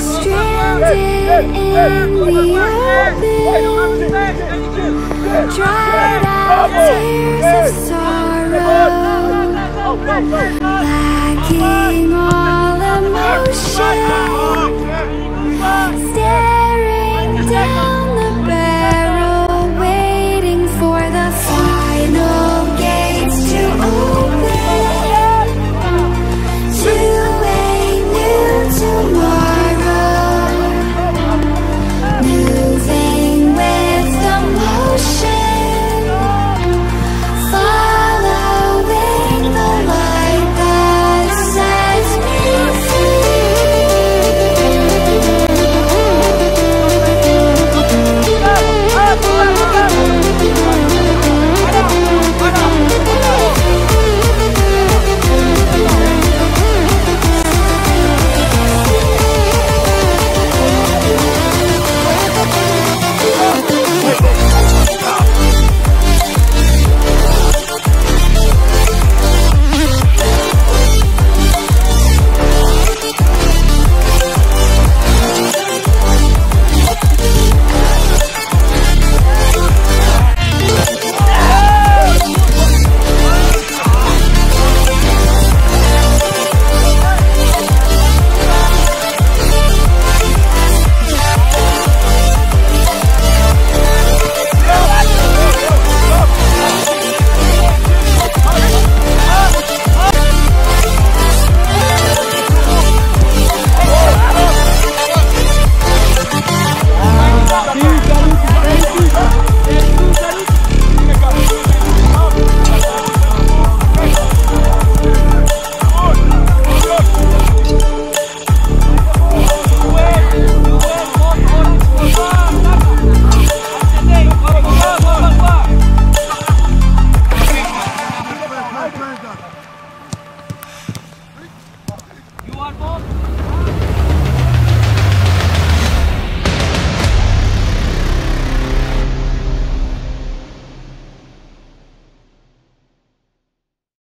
Stranded in the open Dried out tears of sorrow Lacking all emotion.